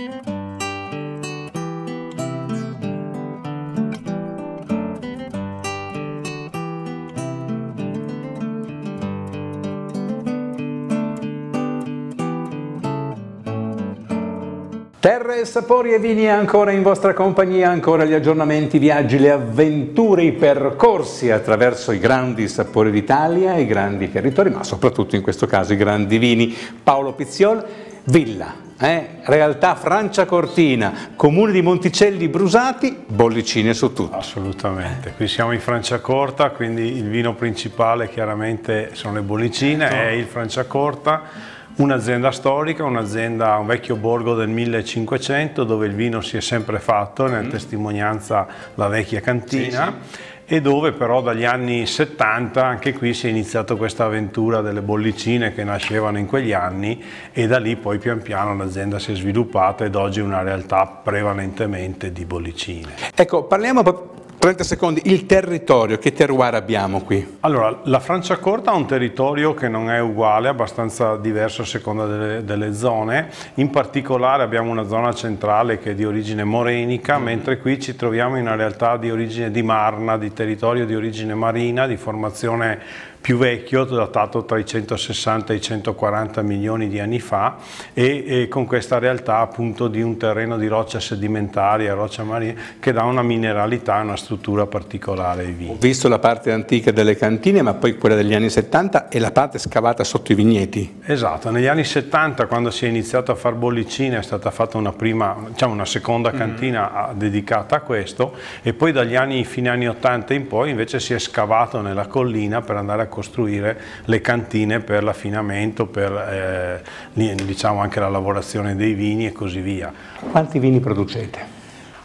Thank you. Terre, sapori e vini ancora in vostra compagnia, ancora gli aggiornamenti, i viaggi, le avventure, i percorsi attraverso i grandi sapori d'Italia, i grandi territori, ma soprattutto in questo caso i grandi vini. Paolo Pizziol, Villa, eh? realtà Francia Cortina, comune di Monticelli Brusati, bollicine su tutto. Assolutamente, qui siamo in Franciacorta, quindi il vino principale chiaramente sono le bollicine, è il Franciacorta un'azienda storica, un'azienda, un vecchio borgo del 1500 dove il vino si è sempre fatto, nella mm. testimonianza la vecchia cantina. Sì, sì e dove però dagli anni 70 anche qui si è iniziata questa avventura delle bollicine che nascevano in quegli anni e da lì poi pian piano l'azienda si è sviluppata ed oggi è una realtà prevalentemente di bollicine. Ecco, parliamo 30 secondi, il territorio, che terroir abbiamo qui? Allora, la Franciacorta ha un territorio che non è uguale, abbastanza diverso a seconda delle, delle zone, in particolare abbiamo una zona centrale che è di origine morenica, mm. mentre qui ci troviamo in una realtà di origine di marna, di territorio di origine marina, di formazione più vecchio, datato tra i 160 e i 140 milioni di anni fa e, e, con questa realtà appunto di un terreno di roccia sedimentaria, roccia marina, che dà una mineralità e una struttura particolare ai vini. Ho visto la parte antica delle cantine, ma poi quella degli anni 70 e la parte scavata sotto i vigneti. Esatto, negli anni 70 quando si è iniziato a fare bollicine è stata fatta una prima, diciamo una seconda mm. cantina mm. dedicata a questo e poi dagli anni, fine anni 80 in poi invece si è scavato nella collina per andare a costruire le cantine per l'affinamento, per eh, diciamo anche la lavorazione dei vini e così via. Quanti vini producete?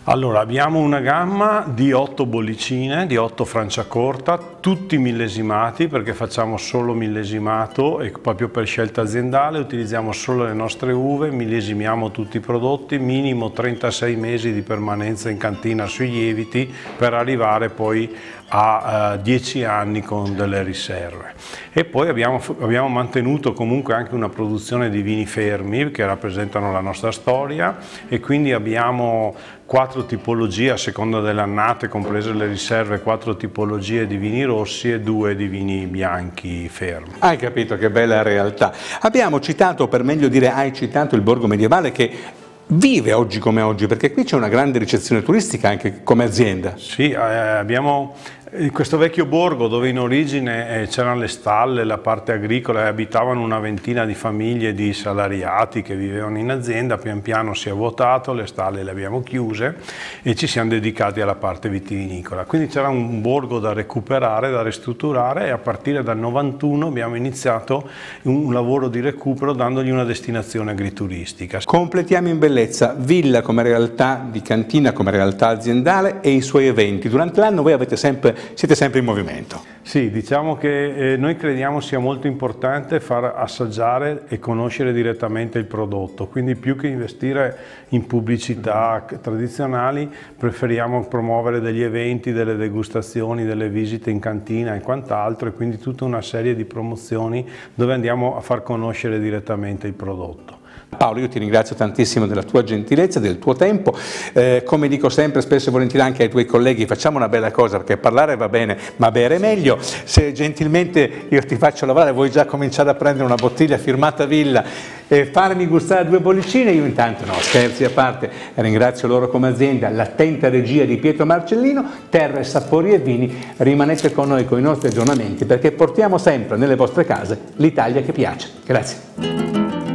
Allora, abbiamo una gamma di otto bollicine, di otto franciacorta, tutti millesimati perché facciamo solo millesimato e proprio per scelta aziendale utilizziamo solo le nostre uve, millesimiamo tutti i prodotti, minimo 36 mesi di permanenza in cantina sui lieviti per arrivare poi a 10 uh, anni con delle riserve. E poi abbiamo, abbiamo, mantenuto comunque anche una produzione di vini fermi che rappresentano la nostra storia e quindi abbiamo quattro tipologie a seconda delle annate, comprese le riserve, quattro tipologie di vini rossi e due di vini bianchi fermi. Hai capito che bella realtà. Abbiamo citato, per meglio dire hai citato il borgo medievale che vive oggi come oggi, perché qui c'è una grande ricezione turistica anche come azienda. Sì, eh, abbiamo in questo vecchio borgo dove in origine eh, c'erano le stalle, la parte agricola e abitavano una ventina di famiglie di salariati che vivevano in azienda, pian piano si è vuotato, le stalle le abbiamo chiuse e ci siamo dedicati alla parte vitivinicola. Quindi c'era un borgo da recuperare, da ristrutturare e a partire dal 91 abbiamo iniziato un lavoro di recupero dandogli una destinazione agrituristica. Completiamo in bellezza Villa come realtà di cantina, come realtà aziendale e i suoi eventi. Durante l'anno voi avete sempre siete sempre in movimento. Sì, diciamo che eh, noi crediamo sia molto importante far assaggiare e conoscere direttamente il prodotto, quindi più che investire in pubblicità tradizionali preferiamo promuovere degli eventi, delle degustazioni, delle visite in cantina e quant'altro e quindi tutta una serie di promozioni dove andiamo a far conoscere direttamente il prodotto. Paolo, io ti ringrazio tantissimo della tua gentilezza, del tuo tempo, eh, come dico sempre, spesso e volentieri anche ai tuoi colleghi, facciamo una bella cosa perché parlare va bene, ma bere meglio, se gentilmente io ti faccio lavorare, vuoi già cominciare a prendere una bottiglia firmata Villa e farmi gustare due bollicine, io intanto no, scherzi a parte, ringrazio loro come azienda, l'attenta regia di Pietro Marcellino, Terre, Sapori e Vini, rimanete con noi con i nostri aggiornamenti perché portiamo sempre nelle vostre case l'Italia che piace. Grazie.